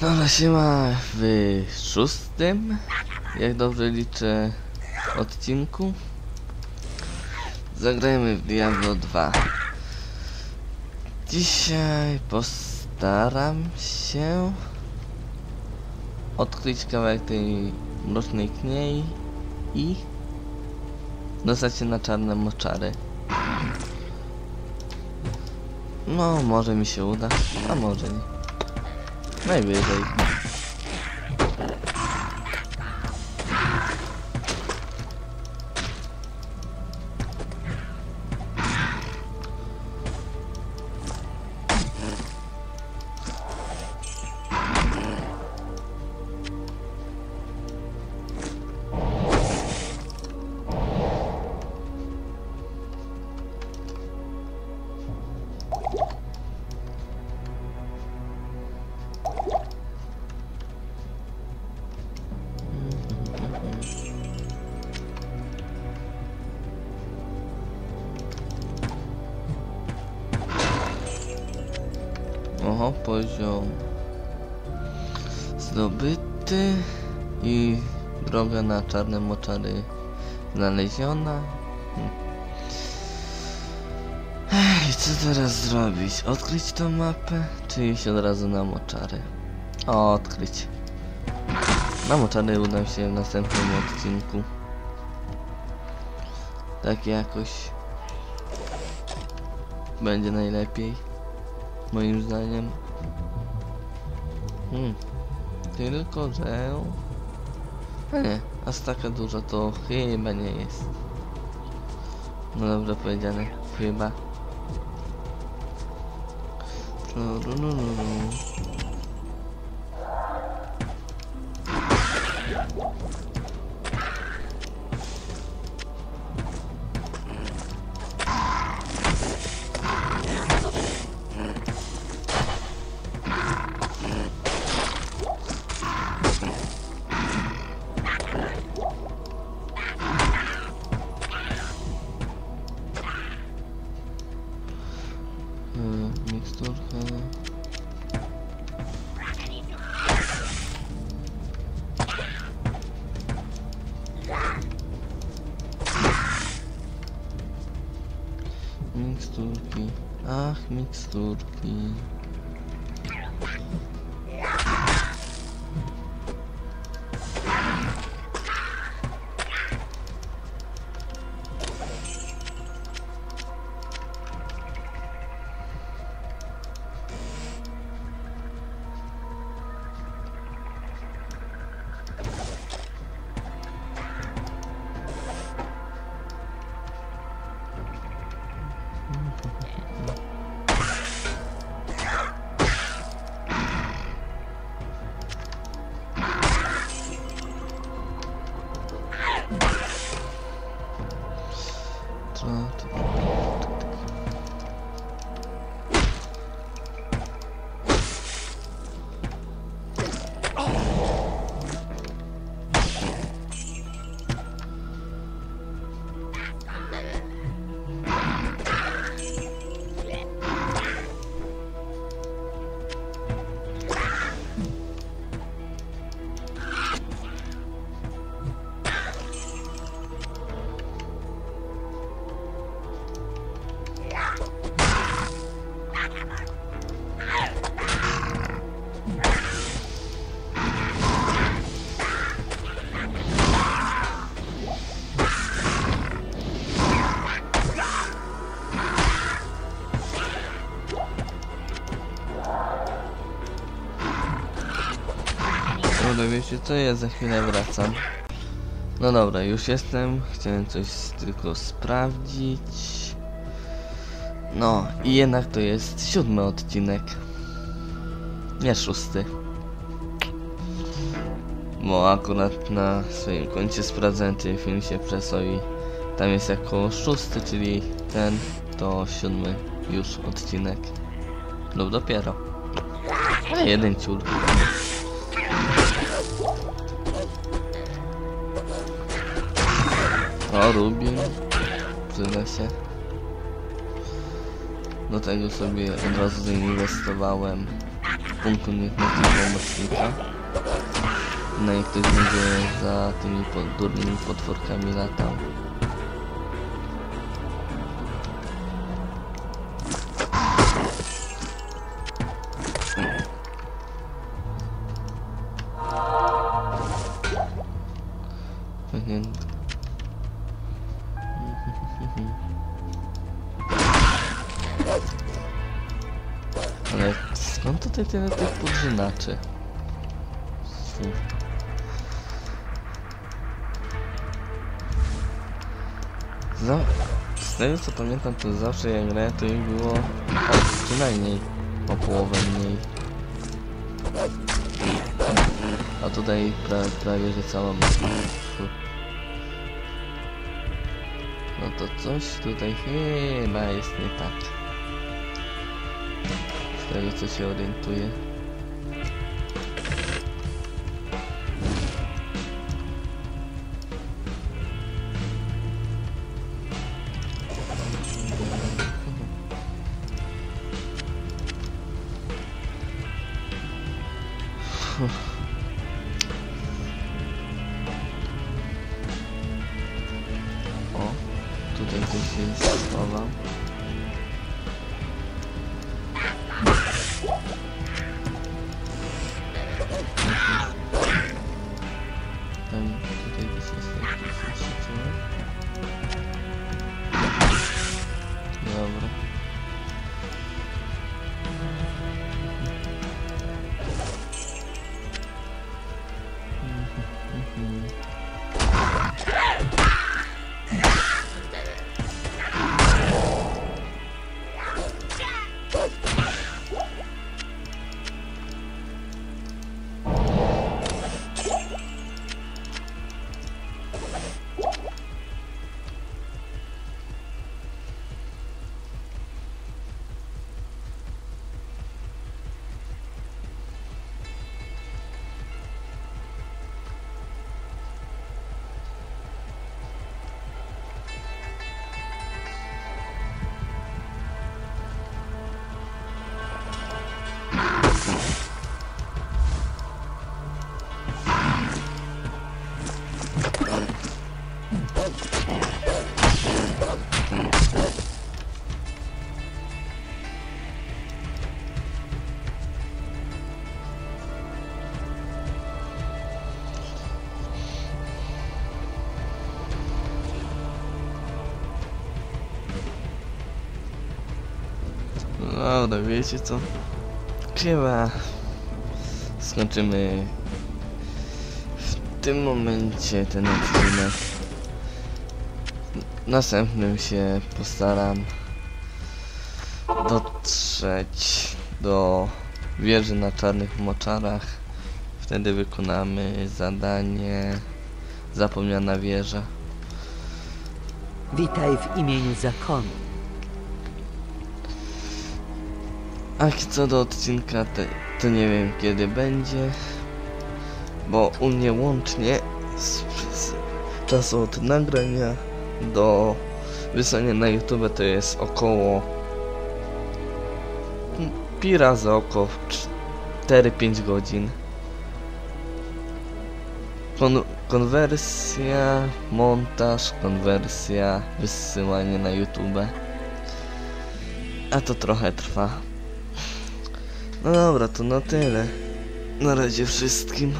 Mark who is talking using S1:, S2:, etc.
S1: Dobra, siema w szóstym, jak dobrze liczę, odcinku. Zagrajmy w Diablo 2. Dzisiaj postaram się odkryć kawałek tej mrocznej kniei i dostać się na czarne moczary. No, może mi się uda, a może nie. 没别的。Oho, poziom zdobyty i droga na czarne moczary znaleziona. Ej, co teraz zrobić? Odkryć tą mapę, czy iść od razu na moczary? O, odkryć. Na moczary udam się w następnym odcinku. Tak jakoś będzie najlepiej moim zdaniem. Hmm. Tylko, że... A nie, aż taka duża to chyba nie jest. No dobrze powiedziane, chyba. Trurururu. Hmm, Miksturki. Ach, miksturki. Thank you. Dobra, wiecie co, ja za chwilę wracam. No dobra, już jestem. Chciałem coś tylko sprawdzić. No, i jednak to jest siódmy odcinek. Nie szósty. Bo akurat na swoim koncie sprawdzałem ten film się przeso i tam jest jako szósty, czyli ten to siódmy już odcinek. Lub dopiero. Jeden ciul. O, Rubin. Przyda się. Do tego sobie od razu zainwestowałem. ekwipunku niechętnego pomocnika. No i ktoś będzie za tymi pod, durnymi potworkami latał. Ale skąd tutaj tyle tych podrzynaczy? Fu. Za... Z tego co pamiętam to zawsze jak grałem to ich było przynajmniej o połowę mniej. A tutaj pra, prawie że cała masa. No to coś tutaj chyba jest nie tak. Z tego co się orientuję. O, tutaj coś się schował. Yeah. Dobra. Wiecie co? Chyba skończymy w tym momencie ten odcinek. Następnym się postaram dotrzeć do wieży na czarnych moczarach. Wtedy wykonamy zadanie Zapomniana wieża.
S2: Witaj w imieniu zakonu.
S1: A co do odcinka, te, to nie wiem kiedy będzie, bo u mnie łącznie z, z czasu od nagrania do wysłania na YouTube to jest około pi razy około 4-5 godzin. Kon konwersja, montaż, konwersja, wysyłanie na YouTube. A to trochę trwa. No dobra, to na tyle. Na razie wszystkim.